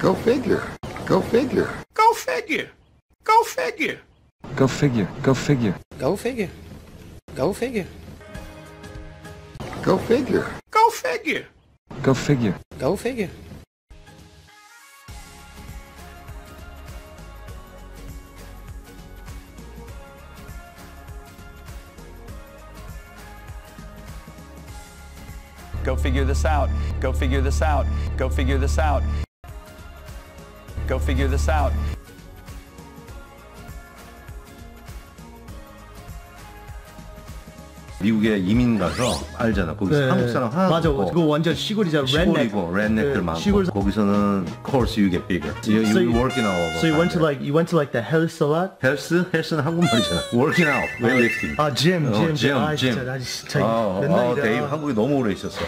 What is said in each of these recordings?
Go figure. Go figure. Go figure. Go figure. Go figure. Go figure. Go figure. Go figure. Go figure. Go figure. Go figure. Go figure. Go figure this out. Go figure this out. Go figure this out. Figure this out. 미국에 이민 가서 알잖아. 거기 네. 한국 사람 하나도 맞아. 없고 그거 완전 시골이잖아. 시골이고 네, 많고 시골 거기서는 course you get bigger. You, So you you- working out. So you went to like you went to like the health a lot? 헬스? 헬스는 한국말이잖아. working out, weightlifting. 아, gym, 어, gym, gym, 아, gym. 진짜, 나 진짜 어, 어, 이래. 데이브 한국에 너무 오래 있었어.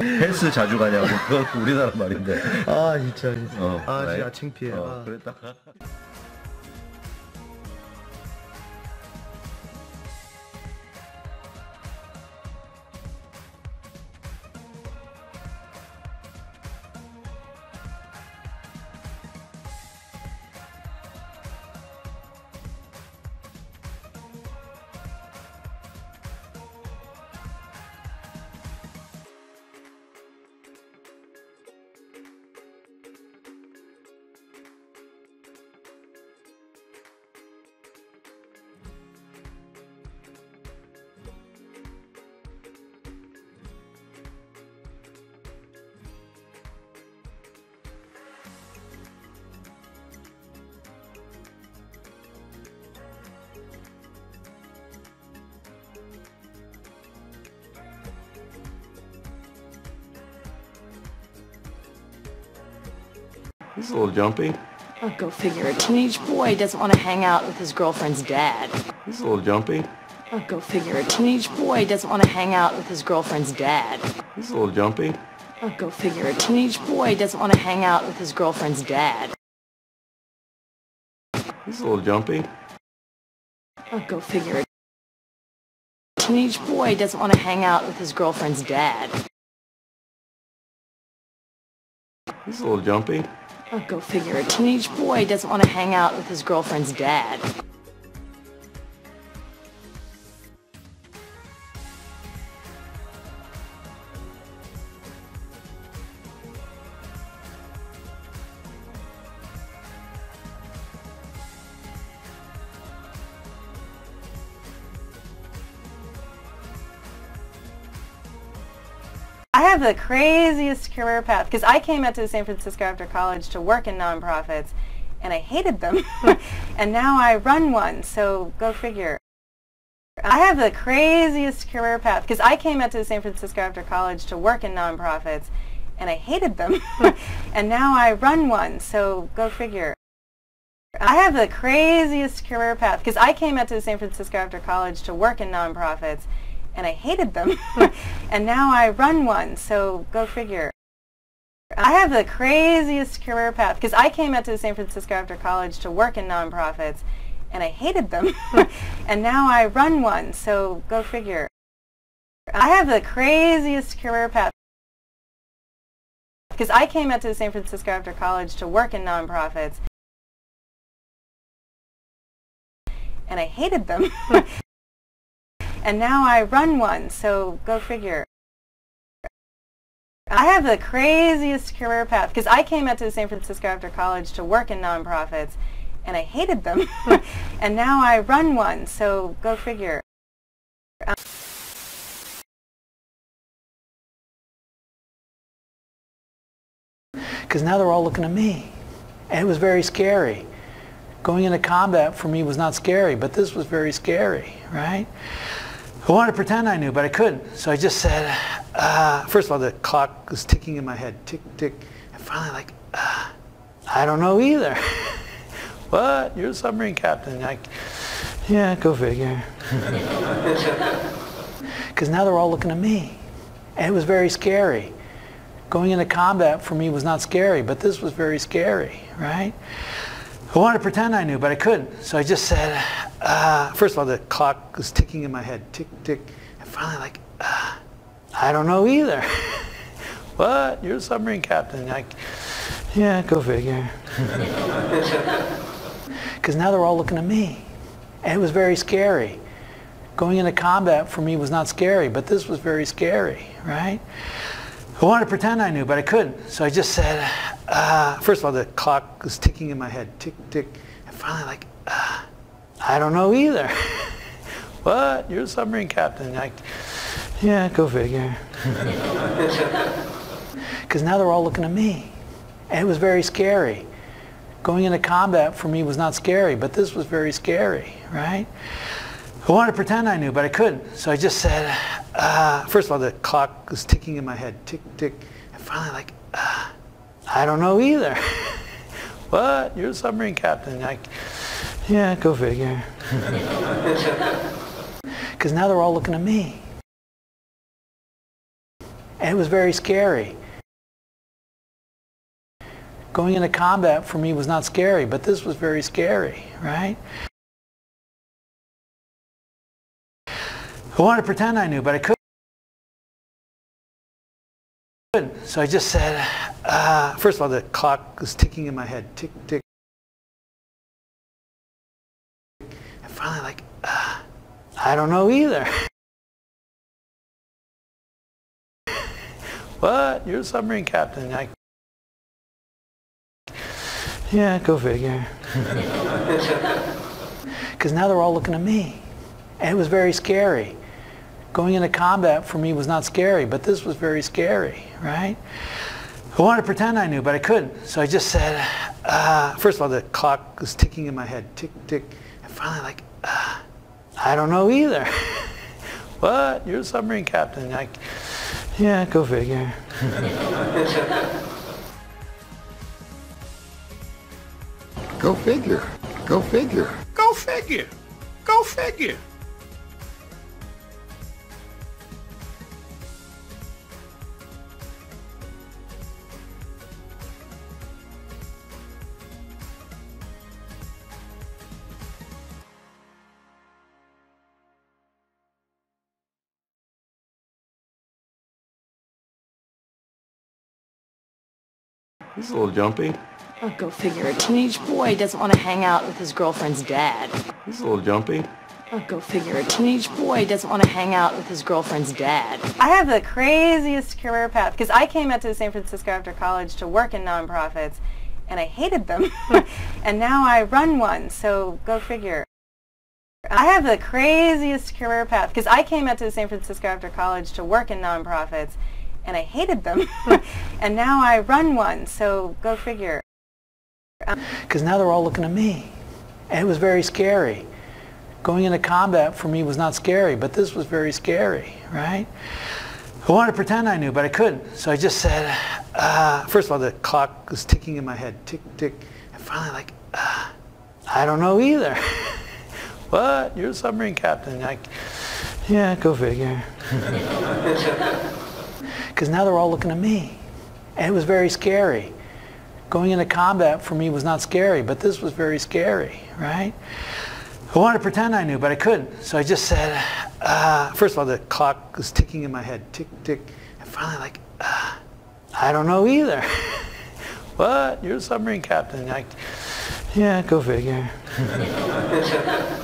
헬스 자주 가냐고. 그건 우리나라 말인데. 아, 진짜. 어, 아, 진짜? 창피해. 어, 아. 그랬다. This is a little jumpy. Oh, go figure. A teenage boy doesn't want to hang out with his girlfriend's dad. This is a little jumpy. Oh, go figure. A teenage boy doesn't want to hang out with his girlfriend's dad. This is a little jumpy. Oh, go figure. A teenage boy doesn't want to hang out with his girlfriend's dad. This is a little jumpy. Oh, go figure. A teenage boy doesn't want to hang out with his girlfriend's dad. This is a little jumpy. Oh, go figure. A teenage boy doesn't want to hang out with his girlfriend's dad. Have the craziest career path because I came out to San Francisco after college to work in nonprofits and I hated them. and now I run one, so go figure. I have the craziest career path because I came out to San Francisco after college to work in nonprofits and I hated them. and now I run one, so go figure. I have the craziest career path because I came out to San Francisco after college to work in nonprofits and I hated them. and now I run one, so go figure. I have the craziest career path because I came out to San Francisco after college to work in nonprofits and I hated them. and now I run one, so go figure. I have the craziest career path because I came out to San Francisco after college to work in nonprofits and I hated them. and now I run one, so go figure. I have the craziest career path because I came out to San Francisco after college to work in nonprofits and I hated them. and now I run one, so go figure. Because now they're all looking at me. And it was very scary. Going into combat for me was not scary, but this was very scary, right? I wanted to pretend I knew, but I couldn't. So I just said, uh, first of all, the clock was ticking in my head, tick, tick. And finally, like, uh, I don't know either. what? You're a submarine captain. Like, yeah, go figure. Because now they're all looking at me. And it was very scary. Going into combat for me was not scary, but this was very scary, right? I wanted to pretend I knew, but I couldn't. So I just said, uh, first of all, the clock was ticking in my head, tick, tick. And finally, like, uh, I don't know either. what? You're a submarine captain. Like, Yeah, go figure. Because now they're all looking at me. And it was very scary. Going into combat for me was not scary, but this was very scary, right? I wanted to pretend I knew, but I couldn't. So I just said, uh, first of all, the clock was ticking in my head, tick, tick. And finally, like, uh, I don't know either. what? You're a submarine captain. Like, yeah, go figure. Because now they're all looking at me. And it was very scary. Going into combat for me was not scary, but this was very scary, right? I wanted to pretend I knew, but I couldn't. So I just said, uh, first of all, the clock was ticking in my head, tick, tick. And finally, like, uh, I don't know either. what? You're a submarine captain. Like, yeah, go figure. Because now they're all looking at me. And it was very scary. Going into combat for me was not scary, but this was very scary, right? I wanted to pretend I knew, but I couldn't. So I just said, uh, first of all, the clock was ticking in my head, tick, tick. Finally, like, uh, I don't know either. what? You're a submarine captain. Like, yeah, go figure. Because now they're all looking at me. And it was very scary. Going into combat for me was not scary, but this was very scary, right? I wanted to pretend I knew, but I couldn't. So I just said, uh, first of all, the clock was ticking in my head, tick, tick. And finally, like, uh, I don't know either. what? You're a submarine captain. Like, yeah, go figure. Go figure. Go figure. Go figure. Go figure. This is a little jumpy. Oh, go figure. A teenage boy doesn't want to hang out with his girlfriend's dad. He's a little jumpy. Oh, go figure. A teenage boy doesn't want to hang out with his girlfriend's dad. I have the craziest career path because I came out to San Francisco after college to work in nonprofits and I hated them. and now I run one, so go figure. I have the craziest career path because I came out to San Francisco after college to work in nonprofits and I hated them. and now I run one, so go figure. Because now they're all looking at me. And it was very scary. Going into combat for me was not scary, but this was very scary, right? I wanted to pretend I knew, but I couldn't. So I just said, uh, first of all, the clock was ticking in my head, tick, tick. And finally, like, uh, I don't know either. what? You're a submarine captain. Like, yeah, go figure. Because now they're all looking at me. And it was very scary. Going into combat for me was not scary, but this was very scary, right? I wanted to pretend I knew, but I couldn't. So I just said, uh, first of all, the clock was ticking in my head, tick, tick. And finally, like, uh, I don't know either. what? You're a submarine captain. Like, yeah, go figure.